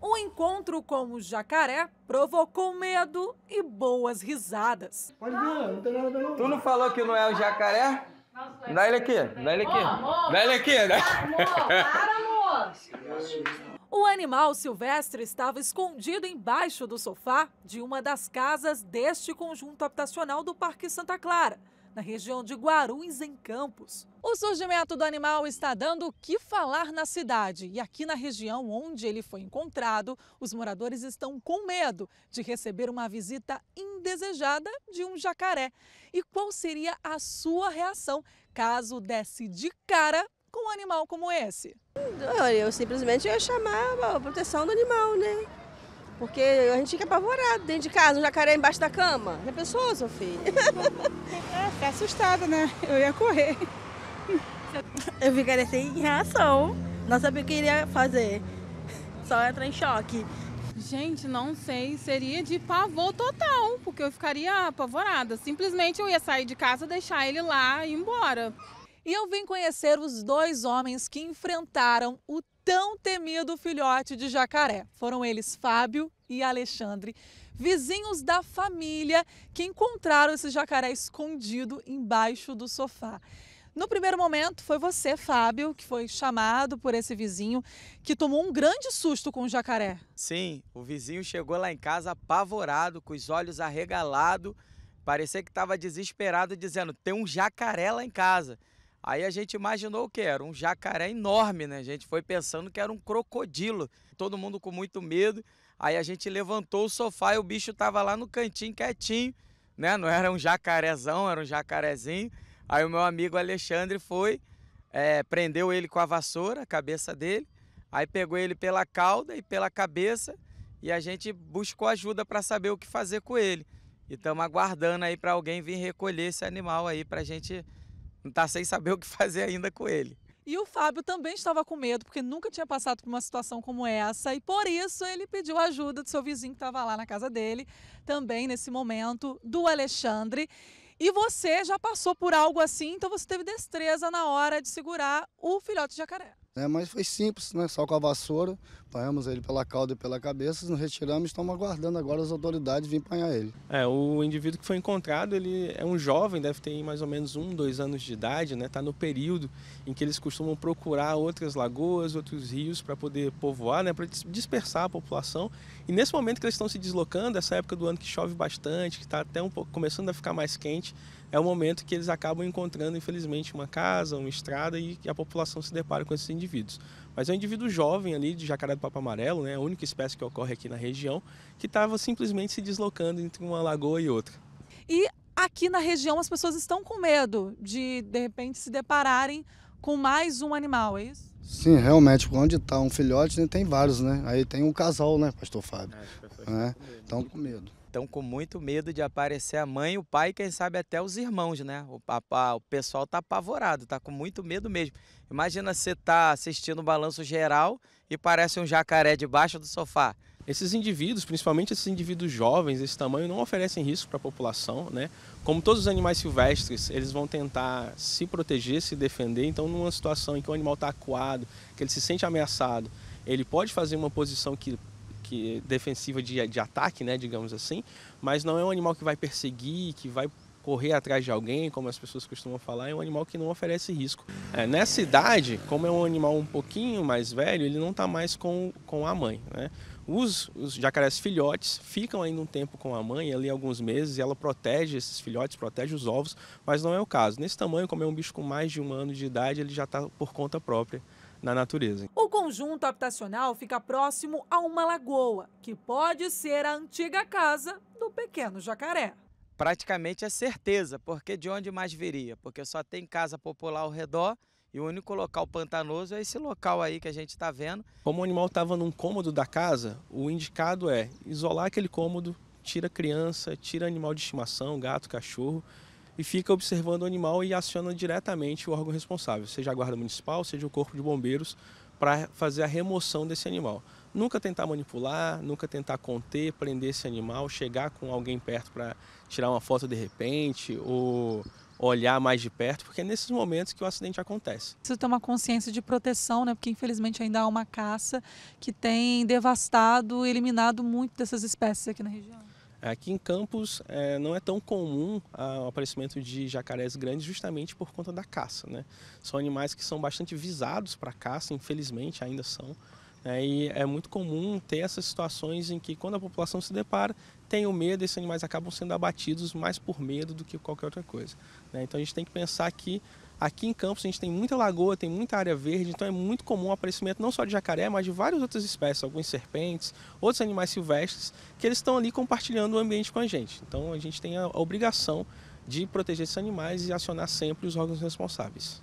O encontro com o jacaré provocou medo e boas risadas. Pode vir, não tem nada não. Tu não falou que não é o jacaré? Dá ele aqui, dá ele aqui. Dá ele aqui, dá. O animal silvestre estava escondido embaixo do sofá de uma das casas deste conjunto habitacional do Parque Santa Clara, na região de Guarulhos, em Campos. O surgimento do animal está dando o que falar na cidade. E aqui na região onde ele foi encontrado, os moradores estão com medo de receber uma visita indesejada de um jacaré. E qual seria a sua reação caso desse de cara com um animal como esse? Eu simplesmente ia chamar a proteção do animal, né? Porque a gente fica apavorado dentro de casa, um jacaré embaixo da cama. Já pensou, seu filho? É, fiquei assustada, né? Eu ia correr. Eu ficaria sem reação. Não sabia o que iria fazer. Só entrar em choque. Gente, não sei, seria de pavor total, porque eu ficaria apavorada. Simplesmente eu ia sair de casa, deixar ele lá e ir embora. E eu vim conhecer os dois homens que enfrentaram o tão temido filhote de jacaré. Foram eles Fábio e Alexandre, vizinhos da família que encontraram esse jacaré escondido embaixo do sofá. No primeiro momento, foi você, Fábio, que foi chamado por esse vizinho que tomou um grande susto com o jacaré. Sim, o vizinho chegou lá em casa apavorado, com os olhos arregalados, parecia que estava desesperado, dizendo: tem um jacaré lá em casa. Aí a gente imaginou que era um jacaré enorme, né? A gente foi pensando que era um crocodilo. Todo mundo com muito medo. Aí a gente levantou o sofá e o bicho estava lá no cantinho quietinho, né? Não era um jacarezão, era um jacarezinho. Aí o meu amigo Alexandre foi, é, prendeu ele com a vassoura, a cabeça dele, aí pegou ele pela cauda e pela cabeça e a gente buscou ajuda para saber o que fazer com ele. E estamos aguardando aí para alguém vir recolher esse animal aí para a gente não tá sem saber o que fazer ainda com ele. E o Fábio também estava com medo, porque nunca tinha passado por uma situação como essa, e por isso ele pediu ajuda do seu vizinho que estava lá na casa dele, também nesse momento, do Alexandre. E você já passou por algo assim, então você teve destreza na hora de segurar o filhote de jacaré. É, mas foi simples, né? Só com a vassoura, apanhamos ele pela cauda e pela cabeça, nos retiramos e estamos aguardando agora as autoridades virem apanhar ele. É, o indivíduo que foi encontrado, ele é um jovem, deve ter mais ou menos um, dois anos de idade, né? Está no período em que eles costumam procurar outras lagoas, outros rios para poder povoar, né? Para dispersar a população. E nesse momento que eles estão se deslocando, essa época do ano que chove bastante, que está até um pouco começando a ficar mais quente, é o momento que eles acabam encontrando, infelizmente, uma casa, uma estrada e a população se depara com esses indivíduos. Mas é um indivíduo jovem ali de jacaré do papo amarelo, né, a única espécie que ocorre aqui na região, que estava simplesmente se deslocando entre uma lagoa e outra. E aqui na região as pessoas estão com medo de, de repente, se depararem com mais um animal, é isso? Sim, realmente, onde está um filhote, né, tem vários, né? Aí tem um casal, né, pastor Fábio? É, né? Então, com medo estão com muito medo de aparecer a mãe, o pai quem sabe até os irmãos, né? O, a, o pessoal tá apavorado, tá com muito medo mesmo. Imagina você tá assistindo o balanço geral e parece um jacaré debaixo do sofá. Esses indivíduos, principalmente esses indivíduos jovens desse tamanho, não oferecem risco para a população, né? Como todos os animais silvestres, eles vão tentar se proteger, se defender. Então, numa situação em que o animal está acuado, que ele se sente ameaçado, ele pode fazer uma posição que que defensiva de, de ataque, né, digamos assim, mas não é um animal que vai perseguir, que vai correr atrás de alguém, como as pessoas costumam falar, é um animal que não oferece risco. É, nessa idade, como é um animal um pouquinho mais velho, ele não está mais com, com a mãe. Né? Os, os jacarés filhotes ficam ainda um tempo com a mãe, ali alguns meses, e ela protege esses filhotes, protege os ovos, mas não é o caso. Nesse tamanho, como é um bicho com mais de um ano de idade, ele já está por conta própria na natureza. O conjunto habitacional fica próximo a uma lagoa, que pode ser a antiga casa do pequeno jacaré. Praticamente é certeza, porque de onde mais viria? Porque só tem casa popular ao redor e o único local pantanoso é esse local aí que a gente está vendo. Como o animal estava num cômodo da casa, o indicado é isolar aquele cômodo, tira criança, tira animal de estimação, gato, cachorro, e fica observando o animal e aciona diretamente o órgão responsável, seja a guarda municipal, seja o corpo de bombeiros, para fazer a remoção desse animal. Nunca tentar manipular, nunca tentar conter, prender esse animal, chegar com alguém perto para tirar uma foto de repente ou olhar mais de perto, porque é nesses momentos que o acidente acontece. Precisa ter uma consciência de proteção, né? Porque infelizmente ainda há uma caça que tem devastado e eliminado muito dessas espécies aqui na região. Aqui em Campos é, não é tão comum o aparecimento de jacarés grandes justamente por conta da caça. Né? São animais que são bastante visados para caça, infelizmente ainda são. Né? E é muito comum ter essas situações em que quando a população se depara, tem o medo, esses animais acabam sendo abatidos mais por medo do que qualquer outra coisa. Né? Então a gente tem que pensar que Aqui em Campos a gente tem muita lagoa, tem muita área verde, então é muito comum o aparecimento não só de jacaré, mas de várias outras espécies, alguns serpentes, outros animais silvestres, que eles estão ali compartilhando o ambiente com a gente. Então a gente tem a obrigação de proteger esses animais e acionar sempre os órgãos responsáveis.